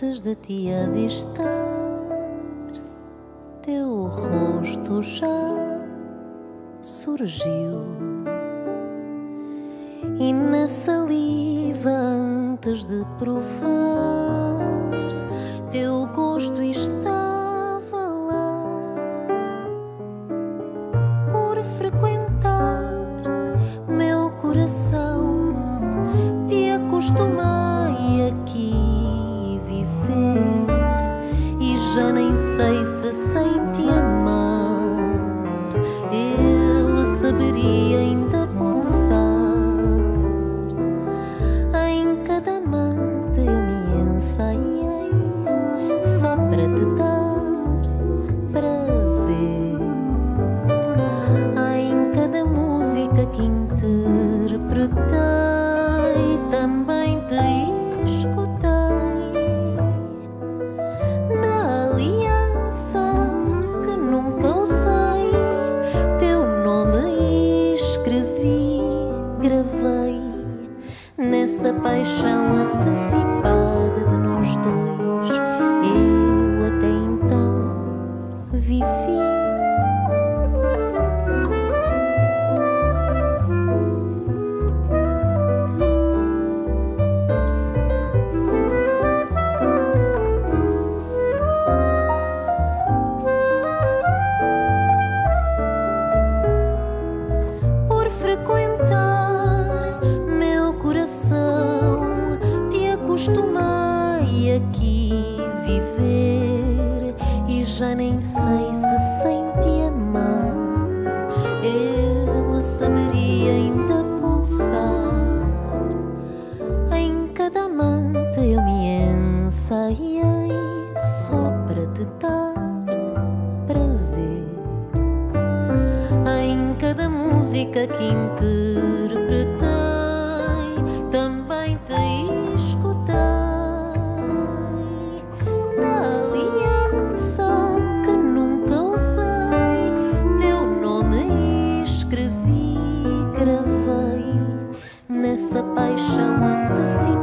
de te avistar, teu rosto já surgiu. E na saliva antes de provar, teu gosto estava lá. Por frequentar meu coração, te acostumei sem te amar ele saberia ainda pulsar. Em cada amante eu me ensaiei só para te dar prazer. Em cada música que interpretei, Nessa paixão antecipada de nós dois, já nem sei se sem te amar ele saberia ainda pulsar. Em cada amante eu me ensaiei só para te dar prazer. Em cada música que interpretei, essa paixão antecipada.